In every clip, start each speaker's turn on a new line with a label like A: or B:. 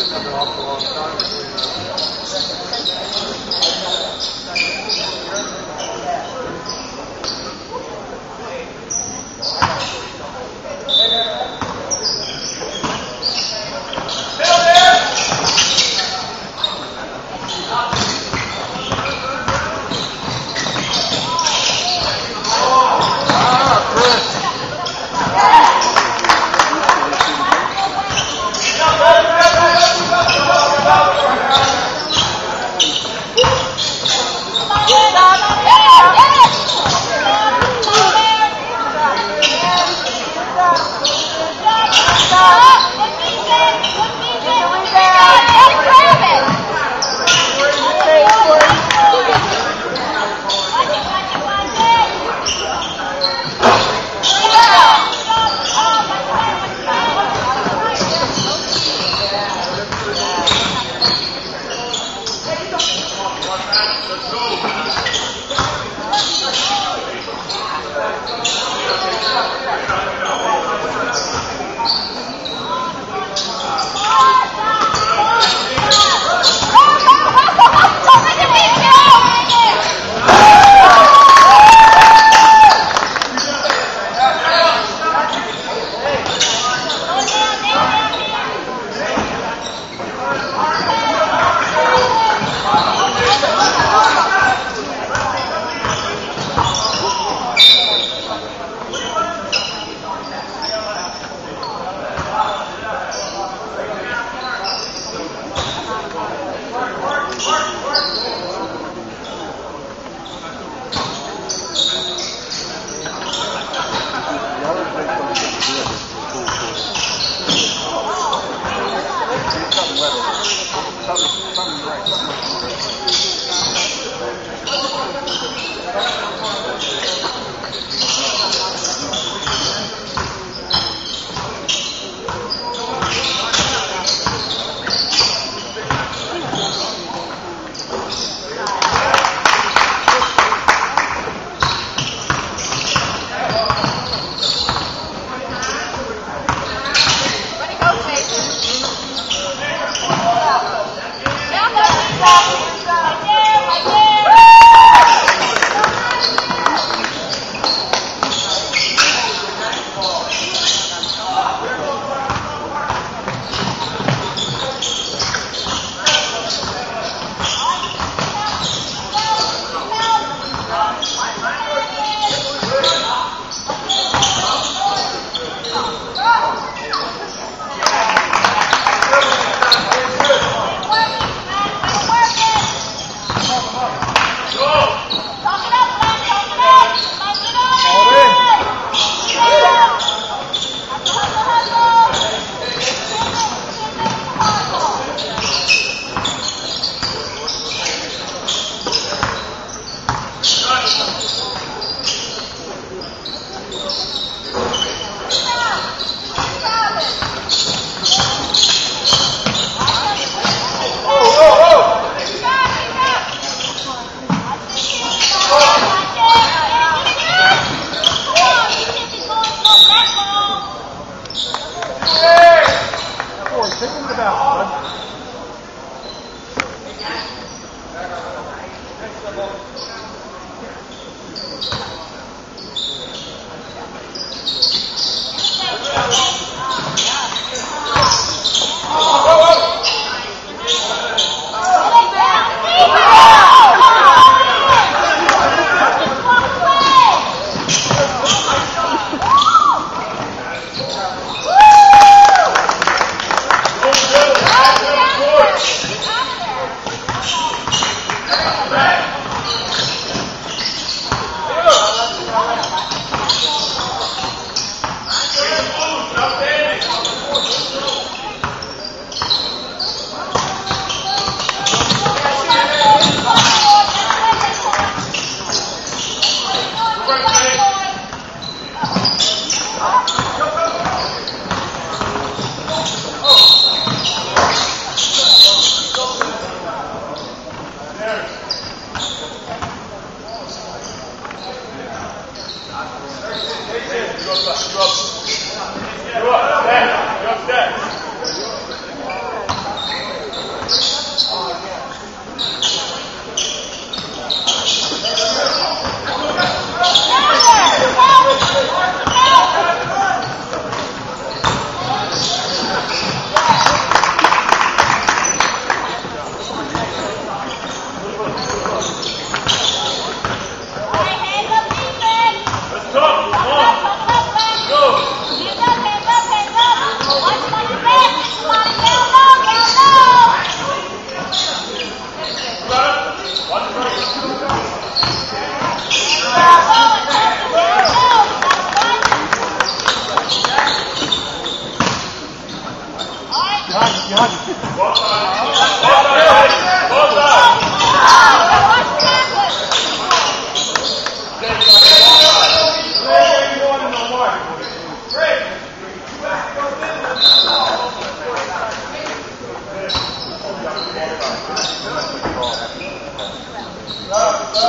A: of the
B: been an awful long time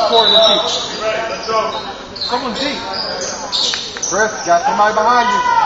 A: Corner deep. Someone deep. Chris, got somebody behind you.